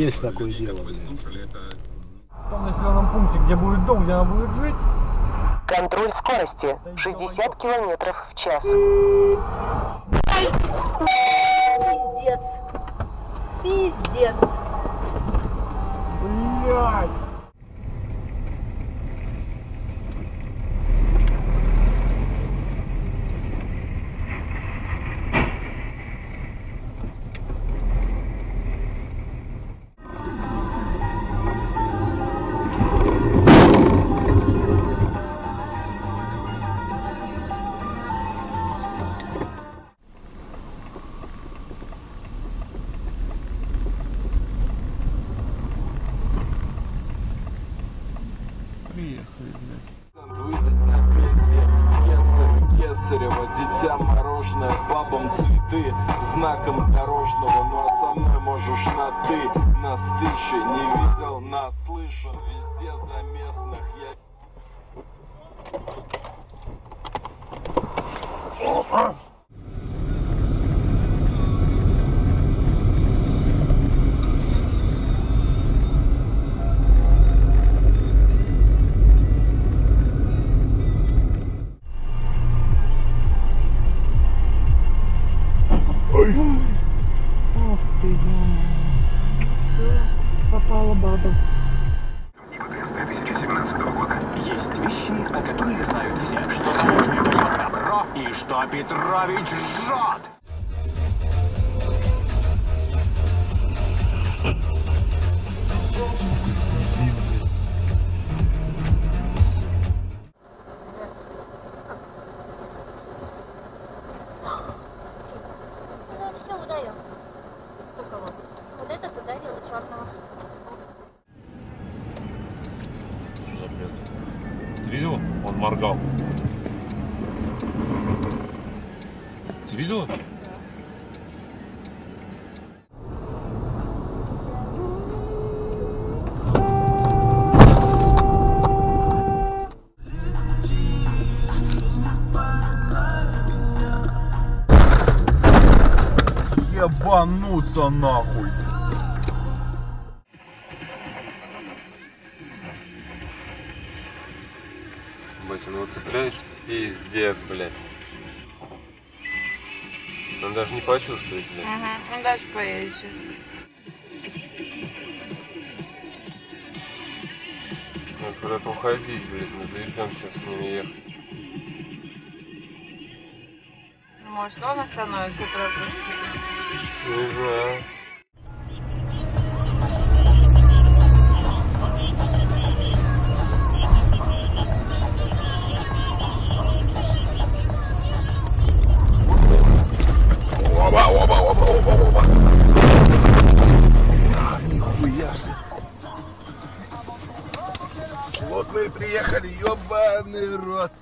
Есть такое дело, блин. В том населенном пункте, где будет дом, где она будет жить. Контроль скорости 60 километров в час. Пиздец. Пиздец. Блядь! Кесарева, дитя мороженое, бабам цветы, знаком дорожного, ну а со мной можешь на ты, нас тысячи, не видел, нас слышал, везде за местных я Ох ты, Все, попала баба. ИПТС 2017 года. Есть вещи, о которых знают все. Что таможня дает добро и что Петрович жжет. Моргал. Ты видел? Ебануться нахуй. Блять, он его цепляет, что? Пиздец, блядь. Он даже не почувствует, блядь. Угу, он дальше поедет сейчас. Надо куда-то уходить, блядь, мы заебем сейчас с ними ехать. Может, он остановится пропустить? Не знаю. Вот мы и приехали, ебаный рот.